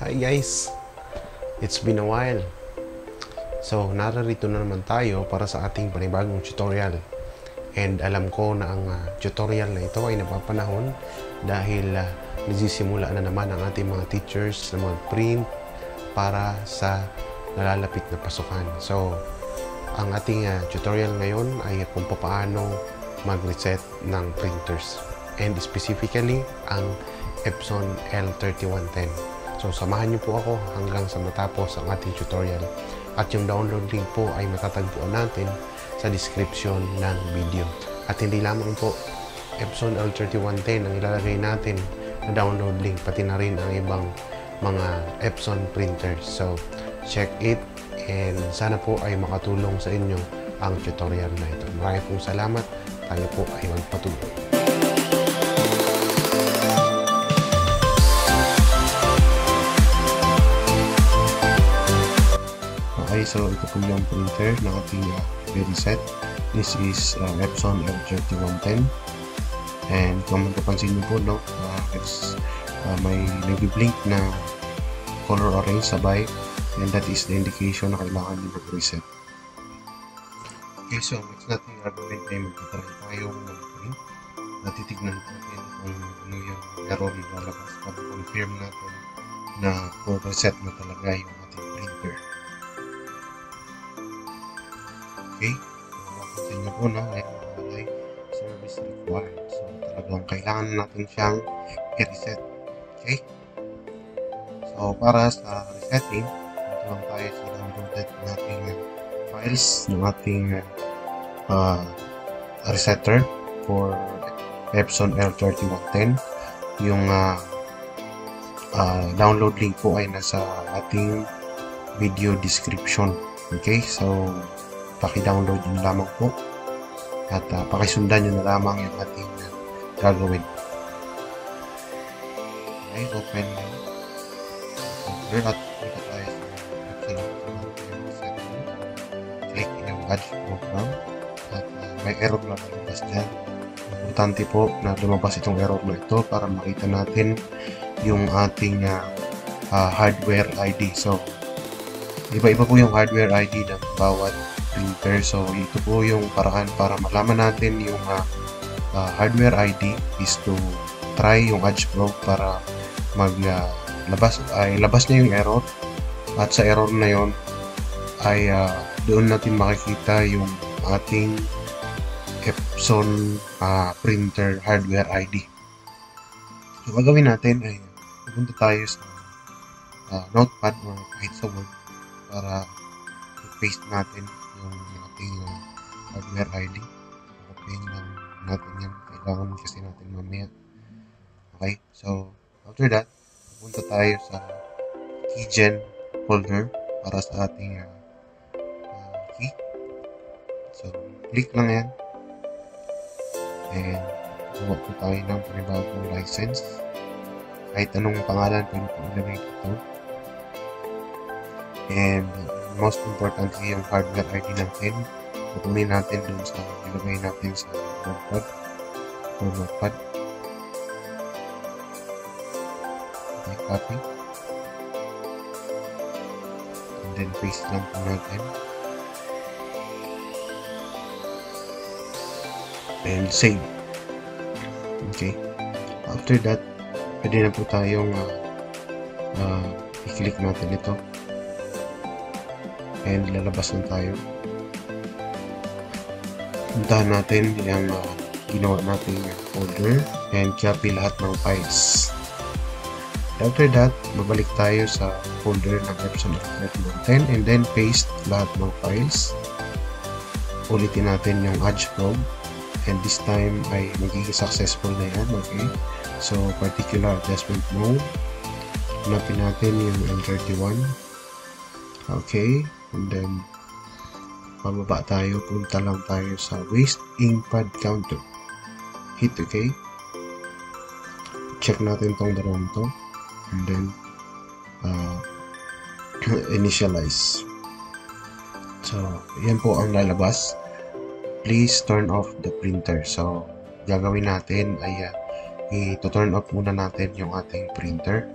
Hi guys! It's been a while. So, nararito na naman tayo para sa ating panibagong tutorial. And alam ko na ang uh, tutorial na ito ay napapanahon dahil uh, nagsisimula na naman ang ating mga teachers na mag-print para sa nalalapit na pasukan. So, ang ating uh, tutorial ngayon ay kung paano mag-reset ng printers. And specifically, ang Epson L3110. So, samahan niyo po ako hanggang sa matapos ang ating tutorial. At yung download link po ay matatagpuan natin sa description ng video. At hindi lamang po Epson L3110 ang ilalagay natin na download link, pati na rin ang ibang mga Epson printers. So, check it and sana po ay makatulong sa inyo ang tutorial na ito. Maraming pong salamat. Tayo po ay magpatuloy. So ito po yung printer na ating uh, reset. This is uh, Epson L3110. And kung magkapansin niyo po, no, uh, it's, uh, may nag-blink na color orange sabay and that is the indication na kailangan niyo mag-reset. Okay, so next natin gagawin ay magtatry tayong mag-print. Natitignan natin kung ano yung error na lalabas para confirm natin na full reset na talaga yung Okay, so mapansin niyo po na may nakalagay service required. So talagang kailangan natin siyang i-reset. Okay? So para sa resetting, dito lang tayo sa downloaded nating files ng ating uh, resetter for Epson L3110. Yung uh, uh, download link po ay nasa ating video description. Okay, so paki-download nyo lamang po at uh, pakisundan nyo na lamang yung ating uh, gagawin. Okay, open nyo. Open at dito tayo sa. Click yung badge program at uh, may error na lumabas dyan. Importante po na lumabas itong error na ito para makita natin yung ating uh, uh, hardware ID. So, iba-iba po yung hardware ID ng bawat printer. So, ito po yung paraan para malaman natin yung uh, uh, hardware ID is to try yung Edge Pro para mag uh, labas ay labas niya yung error at sa error na yon ay uh, doon natin makikita yung ating Epson uh, printer hardware ID. So, gagawin natin ay pupunta tayo sa uh, notepad or kahit sa Word para i-paste natin yung ating uh, hardware ID. Copyin lang natin yan. Kailangan kasi natin mamaya. Okay? So, after that, pupunta tayo sa keygen folder para sa ating uh, uh, key. So, click lang yan. And, gawa po tayo ng panibagong license. Kahit anong pangalan, pwede po ilagay dito. And, most importantly, yung hardware ID natin. Pupunin natin dun sa ilagay natin sa notepad or notepad. Okay, copy. And then paste lang po natin. And save. Okay. After that, pwede na po tayong uh, uh, i-click natin ito and lalabas na tayo. Puntahan natin yung uh, ginawa natin folder. And copy lahat ng files. After that babalik tayo sa folder ng Epson F10 and then paste lahat ng files. Ulitin natin yung Edge probe. And this time ay magiging successful na yan okay? So particular adjustment mode. Hanapin natin yung L31 okay and then pababa tayo punta lang tayo sa waste ink pad counter. Hit okay check natin tong dalawang to. And then uh, initialize. So yan po ang lalabas. Please turn off the printer. So gagawin natin ay uh, i-turn off muna natin yung ating printer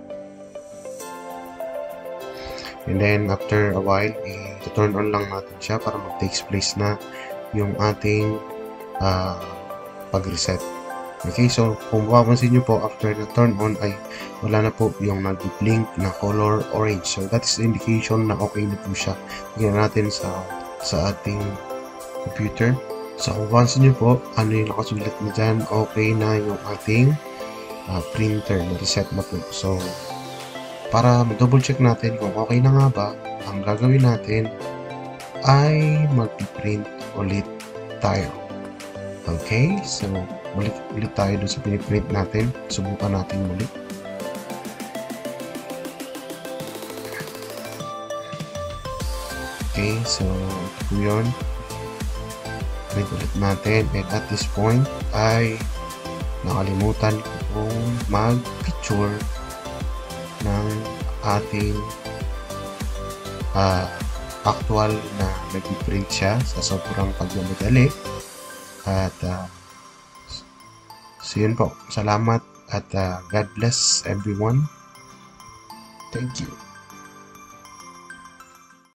And then, after a while, i-turn on lang natin siya para mag-takes place na yung ating uh, pag-reset. Okay, so kung mapapansin nyo po, after na turn on ay wala na po yung nag-blink na color orange. So that is the indication na okay na po siya. Tingnan natin sa sa ating computer. So kung mapapansin nyo po, ano yung nakasulat na dyan, okay na yung ating uh, printer na reset na po. So para double check natin kung okay na nga ba, ang gagawin natin ay mag-print ulit tayo. Okay, so ulit, ulit tayo doon sa piniprint natin. Subukan natin ulit. Okay, so yun. Print ulit natin. And at this point ay nakalimutan ko pong mag-picture ng ating uh, actual na nag-print siya sa sobrang pagmamadali. At uh, so yun po. Salamat at uh, God bless everyone. Thank you.